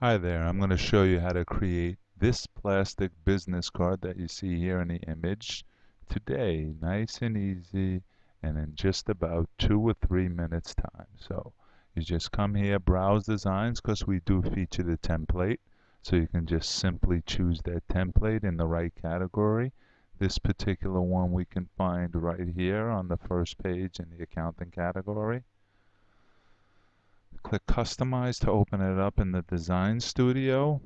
Hi there, I'm going to show you how to create this plastic business card that you see here in the image today. Nice and easy and in just about two or three minutes time. So you just come here, browse designs because we do feature the template. So you can just simply choose that template in the right category. This particular one we can find right here on the first page in the accounting category click customize to open it up in the design studio.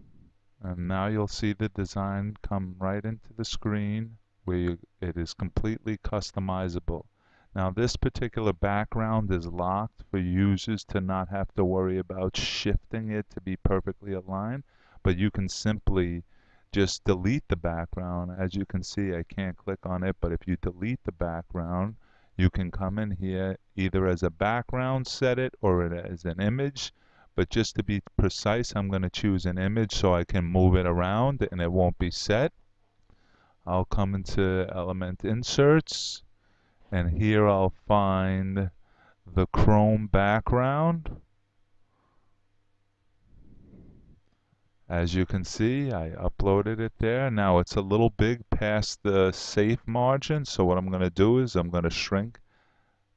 And now you'll see the design come right into the screen where you, it is completely customizable. Now this particular background is locked for users to not have to worry about shifting it to be perfectly aligned but you can simply just delete the background. As you can see I can't click on it but if you delete the background you can come in here either as a background set it or as an image. But just to be precise I'm going to choose an image so I can move it around and it won't be set. I'll come into element inserts and here I'll find the chrome background As you can see, I uploaded it there. Now it's a little big past the safe margin, so what I'm going to do is I'm going to shrink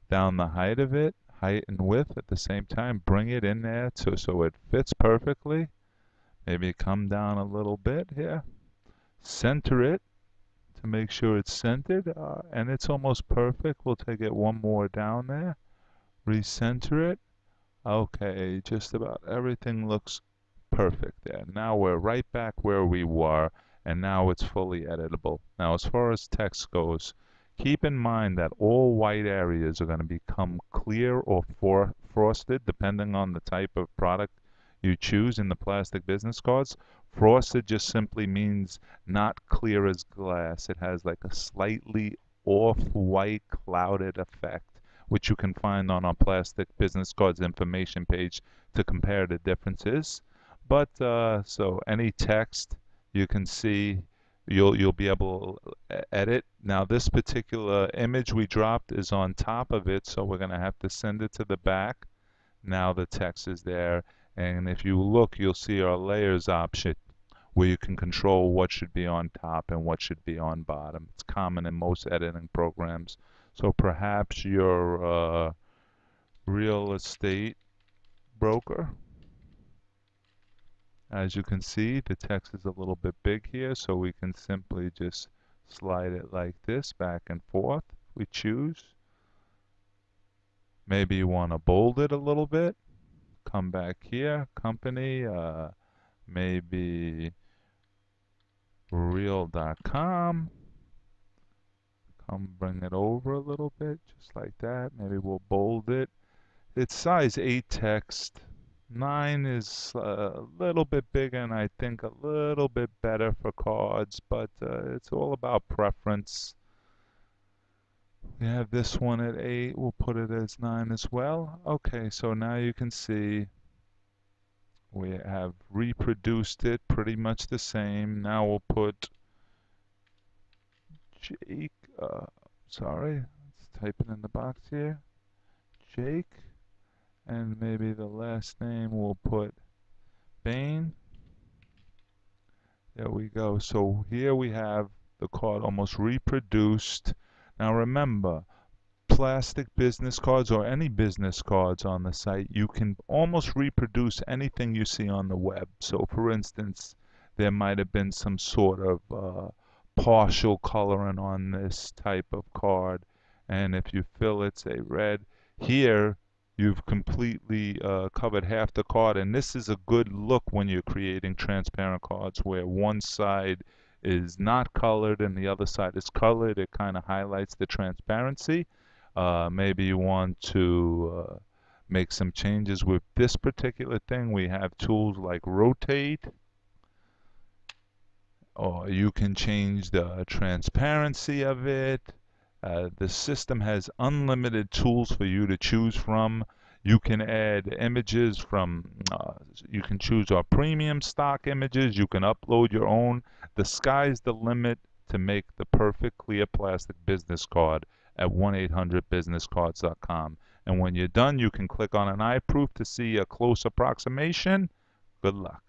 down the height of it, height and width at the same time, bring it in there to, so it fits perfectly. Maybe come down a little bit here. Center it to make sure it's centered, uh, and it's almost perfect. We'll take it one more down there. Recenter it. Okay, just about everything looks perfect there. Now we're right back where we were and now it's fully editable. Now as far as text goes, keep in mind that all white areas are going to become clear or for frosted depending on the type of product you choose in the plastic business cards. Frosted just simply means not clear as glass. It has like a slightly off-white clouded effect which you can find on our plastic business cards information page to compare the differences. But uh, so any text you can see you'll you'll be able to edit. Now this particular image we dropped is on top of it, so we're going to have to send it to the back. Now the text is there, and if you look, you'll see our layers option where you can control what should be on top and what should be on bottom. It's common in most editing programs. So perhaps your uh, real estate broker as you can see, the text is a little bit big here, so we can simply just slide it like this back and forth. We choose. Maybe you want to bold it a little bit. Come back here, company, uh, maybe real.com. Come bring it over a little bit, just like that. Maybe we'll bold it. It's size 8 text. 9 is a little bit bigger and I think a little bit better for cards, but uh, it's all about preference. We have this one at 8, we'll put it as 9 as well. Okay, so now you can see we have reproduced it pretty much the same. Now we'll put Jake, uh, sorry, let's type it in the box here. Jake and maybe the last name we'll put Bain. There we go. So here we have the card almost reproduced. Now remember, plastic business cards or any business cards on the site, you can almost reproduce anything you see on the web. So for instance, there might have been some sort of uh, partial coloring on this type of card. And if you fill it, say red, here you've completely uh, covered half the card and this is a good look when you're creating transparent cards where one side is not colored and the other side is colored. It kind of highlights the transparency. Uh, maybe you want to uh, make some changes with this particular thing. We have tools like rotate or you can change the transparency of it uh, the system has unlimited tools for you to choose from. You can add images from, uh, you can choose our premium stock images. You can upload your own. The sky's the limit to make the perfect clear plastic business card at 1-800-businesscards.com. And when you're done, you can click on an eye proof to see a close approximation. Good luck.